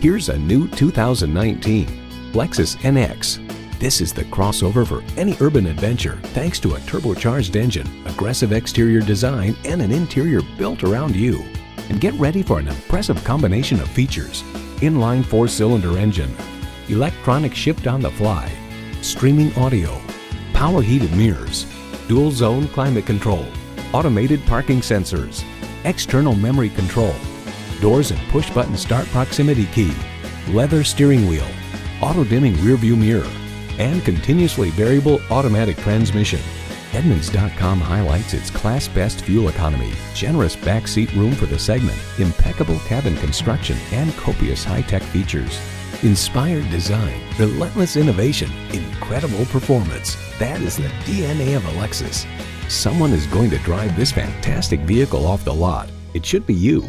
Here's a new 2019 Lexus NX. This is the crossover for any urban adventure thanks to a turbocharged engine, aggressive exterior design, and an interior built around you. And get ready for an impressive combination of features. Inline four-cylinder engine, electronic shift on the fly, streaming audio, power heated mirrors, dual zone climate control, automated parking sensors, external memory control, doors and push button start proximity key, leather steering wheel, auto dimming rear view mirror, and continuously variable automatic transmission. Edmunds.com highlights its class best fuel economy, generous backseat room for the segment, impeccable cabin construction, and copious high tech features. Inspired design, relentless innovation, incredible performance. That is the DNA of a Lexus. Someone is going to drive this fantastic vehicle off the lot. It should be you.